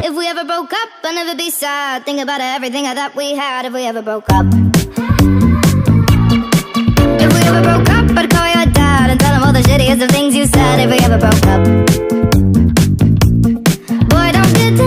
If we ever broke up, I'd never be sad. Think about everything I thought we had If we ever broke up. If we ever broke up, I'd call your dad And tell him all the shittiest of things you said If we ever broke up.